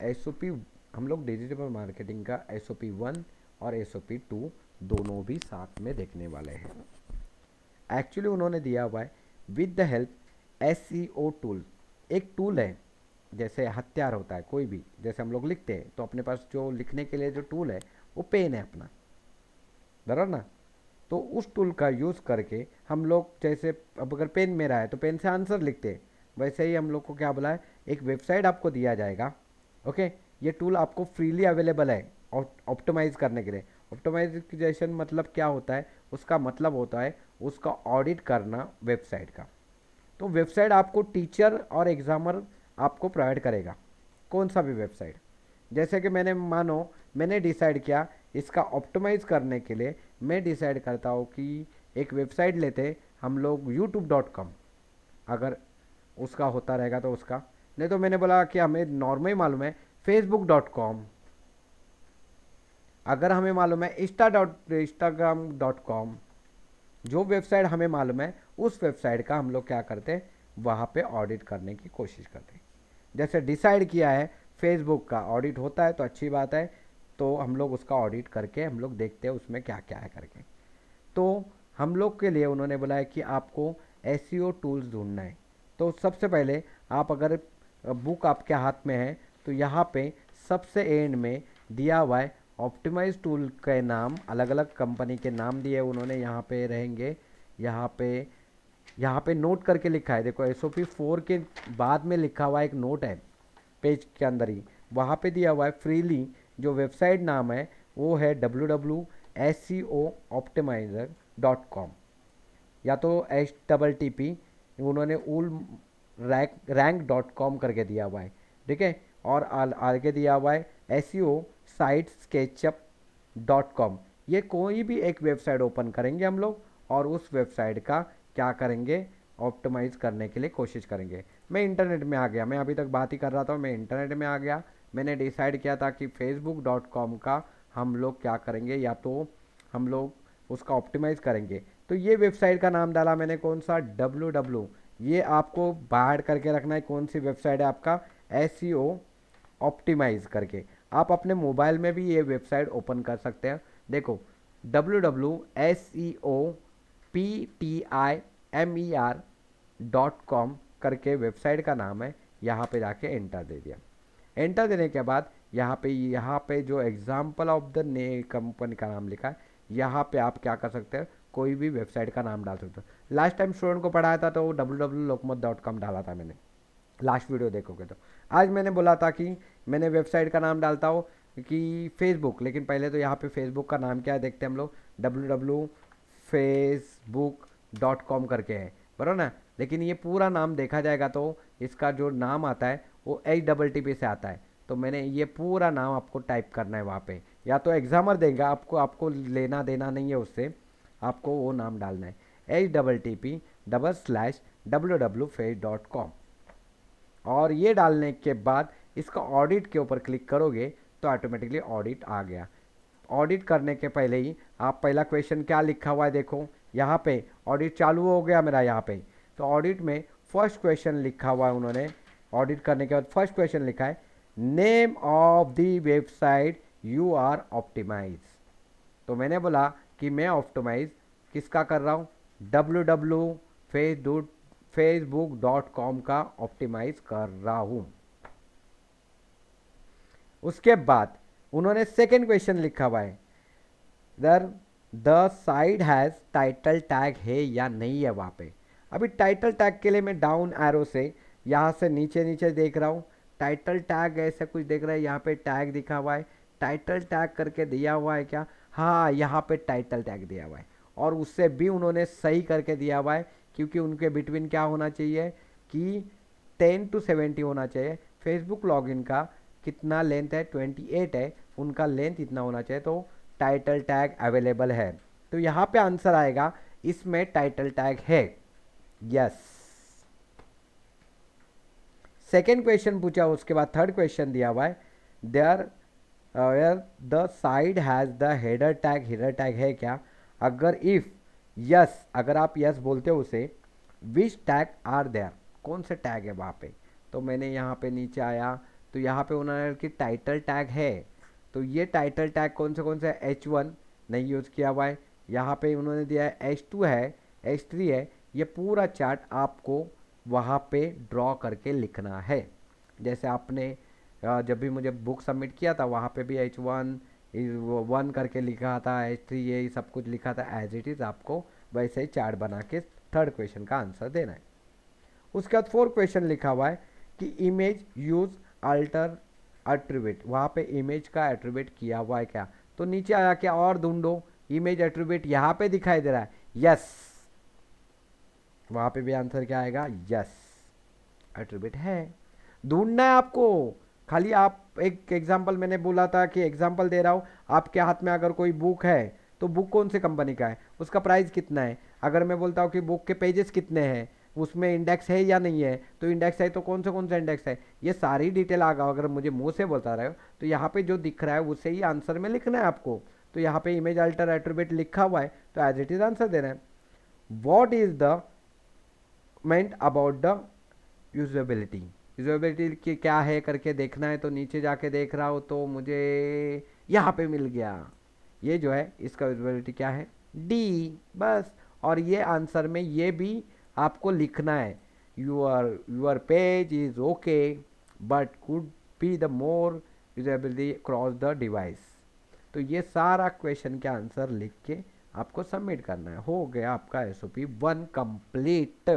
SOP हम लोग digital marketing का एस ओ वन और एस ओ टू दोनों भी साथ में देखने वाले हैं। एक्चुअली उन्होंने दिया हुआ है with the help S C O tool एक टूल है, जैसे हथियार होता है, कोई भी, जैसे हम लोग लिखते हैं तो अपने पास जो लिखने के लिए जो टूल है, वो पेन है अपना। बराबर ना? तो उस टूल का यूज़ करके हम लोग जैसे, अब अगर पेन मेरा है तो पेन से आंसर लिखते हैं। वैसे ही हम लोग को क्या बोला है, एक वेबसाइट आपको दिया जाएगा ओके? ये टूल आपको फ्रीली अवेलेबल है ऑप्टोमाइज करने के लिए। ऑप्टोमाइजेशन मतलब क्या होता है? उसका मतलब होता है उसका ऑडिट करना वेबसाइट का। तो वेबसाइट आपको टीचर और एग्ज़ामर आपको प्रोवाइड करेगा। कौन सा भी वेबसाइट जैसे कि मैंने, मानो, मैंने डिसाइड किया, इसका ऑप्टोमाइज करने के लिए मैं डिसाइड करता हूँ कि एक वेबसाइट लेते हम लोग यूट्यूब डॉट कॉम अगर उसका होता रहेगा तो उसका। नहीं तो मैंने बोला कि हमें नॉर्मल मालूम है फेसबुक डॉट कॉम अगर हमें मालूम है insta dot Instagram dot com जो वेबसाइट हमें मालूम है, उस वेबसाइट का हम लोग क्या करते हैं, वहाँ पे ऑडिट करने की कोशिश करते हैं। जैसे डिसाइड किया है फेसबुक का ऑडिट होता है तो अच्छी बात है तो हम लोग उसका ऑडिट करके हम लोग देखते हैं उसमें क्या क्या है करके। तो हम लोग के लिए उन्होंने बोला है कि आपको एस टूल्स e ढूंढना है। तो सबसे पहले आप अगर बुक आपके हाथ में है तो यहाँ पे सबसे एंड में दिया हुआ है ऑप्टिमाइज टूल के नाम अलग अलग कंपनी के नाम दिए उन्होंने, यहाँ पे रहेंगे, यहाँ पे यहाँ पे नोट करके लिखा है, देखो एस ओ पी फोर के बाद में लिखा हुआ एक नोट है पेज के अंदर ही, वहाँ पे दिया हुआ है फ्रीली जो वेबसाइट नाम है, वो है W W S C O optimizer dot com या तो एच डबल टी पी उन्होंने उल रैक रैंक डॉट कॉम करके दिया हुआ है, ठीक है? और आगे दिया हुआ है S site SketchUp dot com ये कोई भी एक वेबसाइट ओपन करेंगे हम लोग और उस वेबसाइट का क्या करेंगे? ऑप्टिमाइज करने के लिए कोशिश करेंगे। मैं इंटरनेट में आ गया, मैं अभी तक बात ही कर रहा था, मैं इंटरनेट में आ गया। मैंने डिसाइड किया था कि फेसबुक डॉट कॉम का हम लोग क्या करेंगे, या तो हम लोग उसका ऑप्टिमाइज़ करेंगे। तो ये वेबसाइट का नाम डाला मैंने कौन सा? डब्लू डब्लू ये आपको बाहर करके रखना है, कौन सी वेबसाइट है आपका? एस सी ऑप्टिमाइज करके। आप अपने मोबाइल में भी ये वेबसाइट ओपन कर सकते हैं। देखो W W S E O P T I M E R dot com करके वेबसाइट का नाम है, यहाँ पे जाके एंटर दे दिया। एंटर देने के बाद यहाँ पे यहाँ पे जो एग्ज़ाम्पल ऑफ़ द ने कंपनी का नाम लिखा है, यहाँ पे आप क्या कर सकते हैं? कोई भी वेबसाइट का नाम डाल सकते हो। लास्ट टाइम स्टूडेंट को पढ़ाया था तो W W Lokmat dot com डाला था मैंने। लास्ट वीडियो देखोगे तो। आज मैंने बोला था कि मैंने वेबसाइट का नाम डालता हूँ कि फेसबुक लेकिन पहले तो यहाँ पे फेसबुक का नाम क्या है देखते हैं हम लोग। W W Facebook dot com करके है। बराबर ना? लेकिन ये पूरा नाम देखा जाएगा तो इसका जो नाम आता है वो एच डबल टी पी से आता है। तो मैंने ये पूरा नाम आपको टाइप करना है वहाँ पे। या तो एग्जामर देगा, आपको आपको लेना देना नहीं है उससे। आपको वो नाम डालना है। H double T P double slash W W face dot com और ये डालने के बाद इसका ऑडिट के ऊपर क्लिक करोगे तो ऑटोमेटिकली ऑडिट आ गया। ऑडिट करने के पहले ही आप पहला क्वेश्चन क्या लिखा हुआ है देखो। यहाँ पे ऑडिट चालू हो गया मेरा यहाँ पे। तो ऑडिट में फ़र्स्ट क्वेश्चन लिखा हुआ है उन्होंने। ऑडिट करने के बाद फ़र्स्ट क्वेश्चन लिखा है name of the website you are optimize तो मैंने बोला कि मैं ऑप्टोमाइज़ किसका कर रहा हूँ? W W Facebook Facebook dot com का ऑप्टिमाइज कर रहा हूँ। उसके बाद उन्होंने सेकेंड क्वेश्चन लिखा हुआ है। दर the site has title tag है या नहीं है वहाँ पे? अभी टाइटल टैग के लिए मैं डाउन एरो से यहाँ से नीचे नीचे देख रहा हूँ। टाइटल टैग ऐसा कुछ देख रहा है। यहाँ पे टैग दिखा हुआ है। टाइटल टैग करके दिया हुआ है क्या? हाँ यहाँ पे टाइटल टैग दिया हुआ है। और उससे भी उन्होंने सही करके दिया हुआ है, क्योंकि उनके बिटवीन क्या होना चाहिए कि टेन टू सेवेंटी होना चाहिए। फेसबुक लॉगिन का कितना लेंथ है? ट्वेंटी एट है। उनका लेंथ इतना होना चाहिए तो टाइटल टैग अवेलेबल है। तो यहाँ पे आंसर आएगा, इसमें टाइटल टैग है। यस सेकेंड क्वेश्चन पूछा, उसके बाद थर्ड क्वेश्चन दिया हुआ है। There the site has the header tag header tag है क्या? अगर इफ़ यस अगर आप यस बोलते हो उसे विच टैग आर देयर कौन से टैग है वहाँ पे? तो मैंने यहाँ पे नीचे आया तो यहाँ पे उन्होंने कि टाइटल टैग है। तो ये टाइटल टैग कौन से कौन से? एच वन नहीं यूज़ किया हुआ है। यहाँ पे उन्होंने दिया है एच टू है एच थ्री है। ये पूरा चार्ट आपको वहाँ पे ड्रॉ करके लिखना है। जैसे आपने जब भी मुझे बुक सबमिट किया था, वहाँ पे भी एच वन वन करके लिखा था एच थ्री ये सब कुछ लिखा था एज इट इज़ आपको वैसे ही चार्ट बना के थर्ड क्वेश्चन का आंसर देना है। उसके बाद फोर्थ क्वेश्चन लिखा हुआ है कि इमेज यूज़ अल्टर एट्रीब्यूट वहाँ पे इमेज का एट्रीब्यूट किया हुआ है क्या? तो नीचे आया क्या और ढूंढो इमेज एट्रीब्यूट यहाँ पे दिखाई दे रहा है। यस वहाँ पे भी आंसर क्या आएगा? यस एट्रीब्यूट है। ढूंढना है आपको। खाली आप एक एग्ज़ाम्पल मैंने बोला था कि एग्ज़ाम्पल दे रहा हूँ, आपके हाथ में अगर कोई बुक है तो बुक कौन से कंपनी का है? उसका प्राइस कितना है? अगर मैं बोलता हूँ कि बुक के पेजेस कितने हैं, उसमें इंडेक्स है या नहीं है तो इंडेक्स है तो कौन से, कौन सा इंडेक्स है? ये सारी डिटेल आ अगर मुझे मुँह से बता रहे हो तो यहाँ पे जो दिख रहा है उससे ही आंसर में लिखना है आपको। तो यहाँ पे इमेज अल्टर एट्रीब्यूट लिखा हुआ है तो एज इट इज़ आंसर देना है। What is the meant about the usability usability की क्या है करके देखना है तो नीचे जाके देख रहा हो तो मुझे यहाँ पे मिल गया। ये जो है, इसका यूजेबिलिटी क्या है? डी बस। और ये आंसर में ये भी आपको लिखना है। Your your page is okay but could be the more usability cross the device तो ये सारा क्वेश्चन के आंसर लिख के आपको सबमिट करना है। हो गया आपका S O P one complete